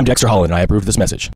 I'm Dexter Holland, and I approve this message.